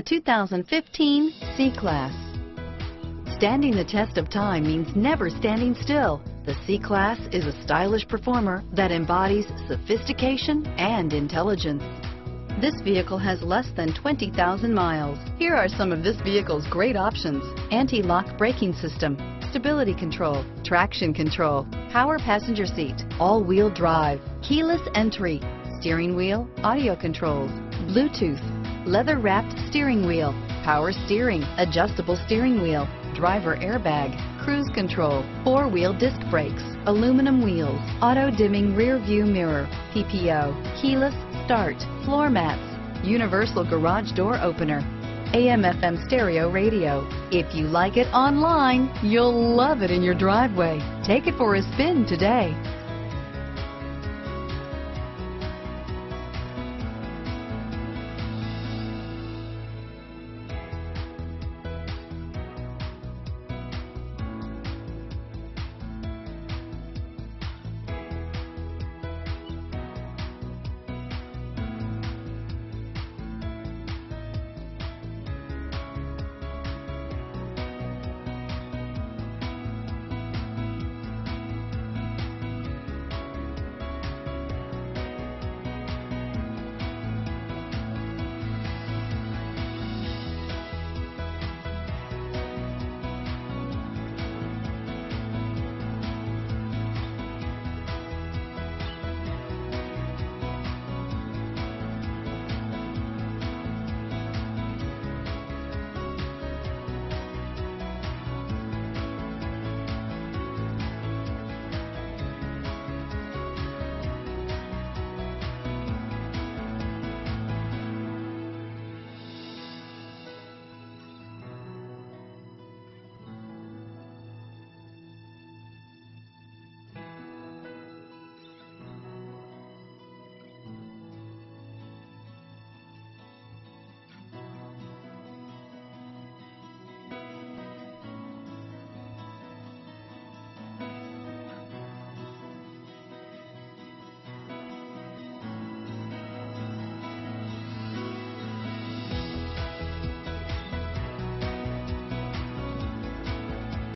The 2015 C-Class. Standing the test of time means never standing still. The C-Class is a stylish performer that embodies sophistication and intelligence. This vehicle has less than 20,000 miles. Here are some of this vehicle's great options. Anti-lock braking system, stability control, traction control, power passenger seat, all-wheel drive, keyless entry, steering wheel, audio controls, Bluetooth, leather-wrapped steering wheel, power steering, adjustable steering wheel, driver airbag, cruise control, four-wheel disc brakes, aluminum wheels, auto-dimming rear view mirror, PPO, keyless start, floor mats, universal garage door opener, AM FM stereo radio. If you like it online, you'll love it in your driveway. Take it for a spin today.